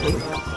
诶呦